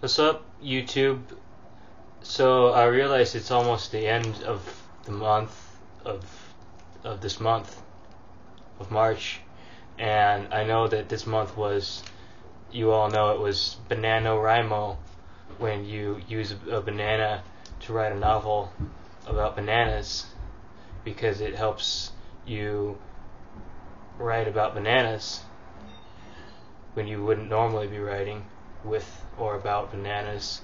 What's up, YouTube? So I realized it's almost the end of the month of of this month of March, and I know that this month was, you all know it was Banana BaNaNoWriMo, when you use a banana to write a novel about bananas, because it helps you write about bananas when you wouldn't normally be writing with or about bananas.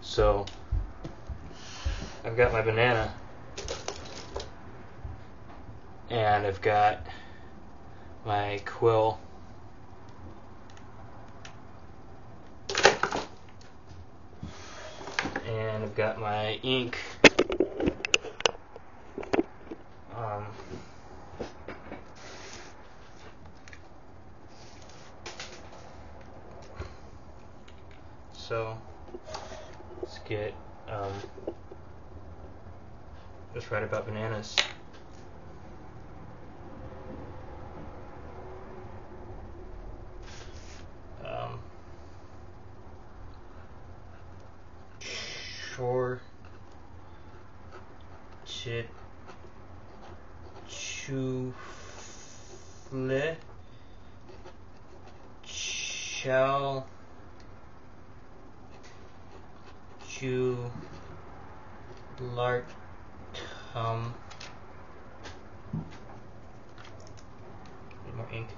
So, I've got my banana, and I've got my quill. And I've got my ink. Um, so let's get um, just write about bananas. Um, sure chit chufle shall Ju Lartum more ink.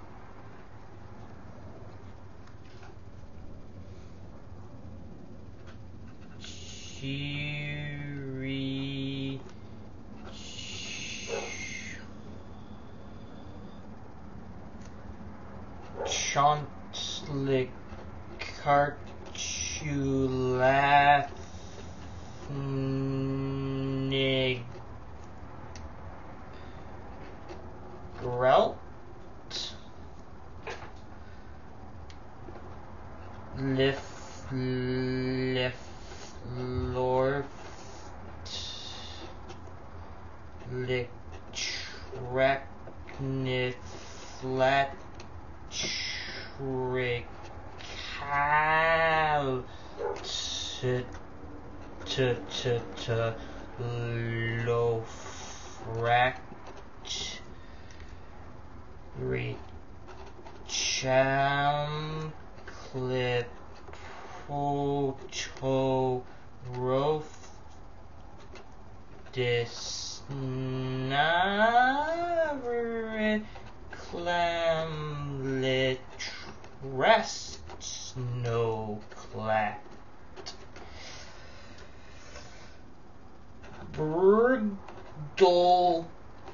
Chiri Chantlik Negrelt Lif Lif Lorft Lichtreknit Flat Fract recham clip photo growth disnaver clam lit rest snow clap Brigdol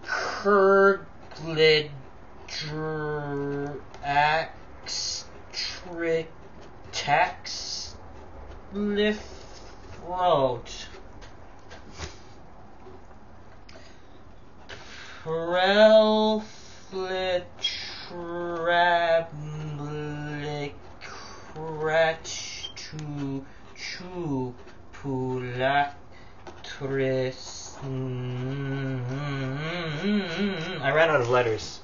Kurglid Axtric Tax Lifroat Prelflit Trablic Cratch to Chu Pulak Tris. Mm-hmm. I ran out of letters.